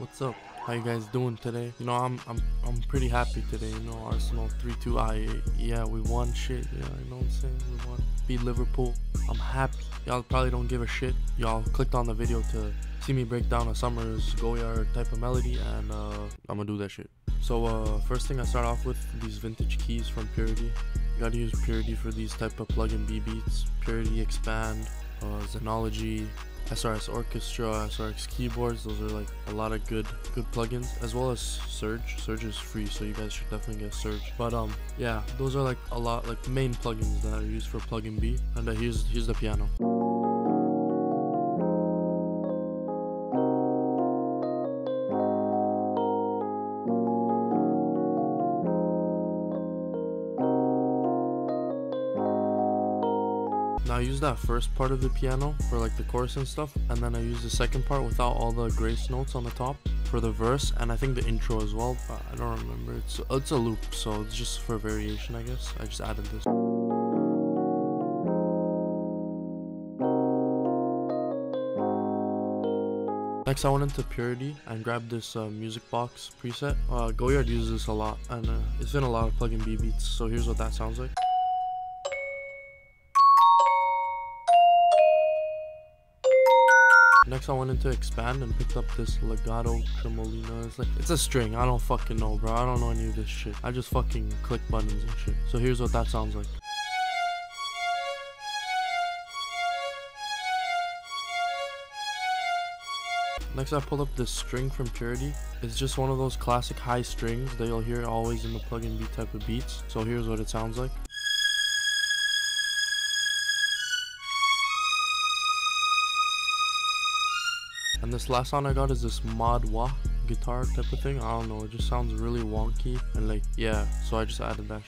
What's up? How you guys doing today? You know, I'm I'm I'm pretty happy today. You know, Arsenal 3-2. I yeah, we won shit. Yeah, you know what I'm saying? We won. Beat Liverpool. I'm happy. Y'all probably don't give a shit. Y'all clicked on the video to see me break down a SUMMRS GOYXRD type of melody, and uh, I'm gonna do that shit. So uh, first thing I start off with these vintage keys from Purity. You gotta use Purity for these type of pluggnb beats. Purity Expand, uh, Xenology, SRX Orchestra, SRX keyboards. Those are like a lot of good good plugins, as well as Surge. Surge is free, so you guys should definitely get Surge. But um, yeah, those are like a lot like main plugins that are used for pluggnb. And uh, here's here's the piano. Now I use that first part of the piano for like the chorus and stuff, and then I use the second part without all the grace notes on the top for the verse, and I think the intro as well, but I don't remember. It's it's a loop, so it's just for variation, I guess. I just added this. Next, I went into Purity and grabbed this uh, music box preset. Uh, GOYXRD uses this a lot, and uh, it's in a lot of pluggnb beats. So here's what that sounds like. Next, I wanted to expand and picked up this legato Tremolino. It's like it's a string. I don't fucking know, bro. I don't know any of this shit. I just fucking click buttons and shit. So here's what that sounds like. Next, I pulled up this string from Purity. It's just one of those classic high strings that you'll hear always in the pluggnb type of beats. So here's what it sounds like. And this last sound I got is this mod wah guitar type of thing. I don't know, it just sounds really wonky and like yeah, so I just added that.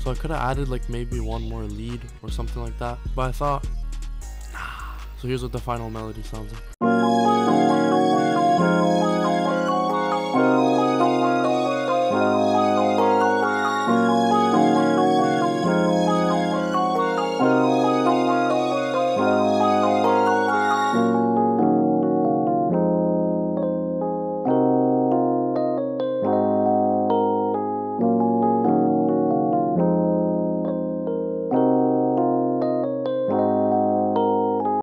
So I could have added like maybe one more lead or something like that, but I thought, nah. So here's what the final melody sounds like.